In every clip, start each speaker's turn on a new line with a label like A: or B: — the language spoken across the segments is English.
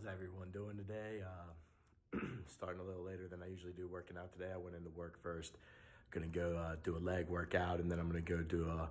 A: How's everyone doing today? Uh, starting a little later than I usually do working out today. I went into work first. Gonna go uh, do a leg workout and then I'm gonna go do a,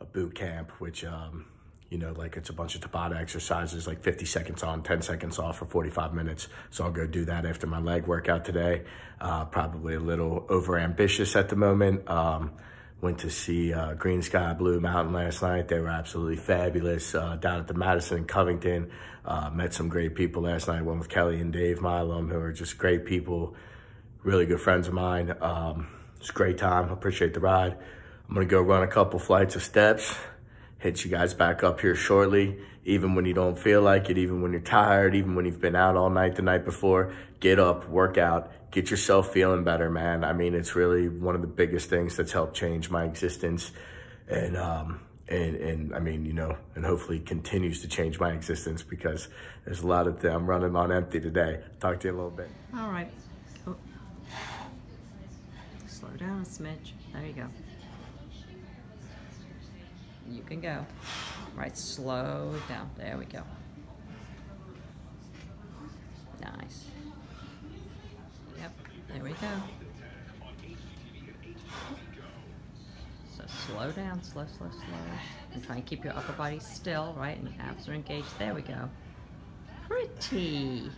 A: a boot camp, which, um, you know, like it's a bunch of Tabata exercises, like 50 seconds on, 10 seconds off for 45 minutes. So I'll go do that after my leg workout today. Uh, probably a little over ambitious at the moment. Um, Went to see uh, Green Sky Bluegrass last night. They were absolutely fabulous uh, down at the Madison in Covington. Uh, met some great people last night. Went with Kelly and Dave Milam, who are just great people, really good friends of mine. Um, it's a great time. Appreciate the ride. I'm gonna go run a couple flights of steps. Hit you guys back up here shortly. Even when you don't feel like it, even when you're tired, even when you've been out all night the night before, get up, work out, get yourself feeling better, man. I mean, it's really one of the biggest things that's helped change my existence. And, um, and, and I mean, you know, and hopefully continues to change my existence because there's a lot of, th- I'm running on empty today. Talk to you a little bit.
B: All right. Oh. Slow down a smidge. There you go. You can go. Right, slow down. There we go. Nice. Yep, there we go. So slow down, slow, slow, slow. And try and keep your upper body still, right? And abs are engaged. There we go. Pretty.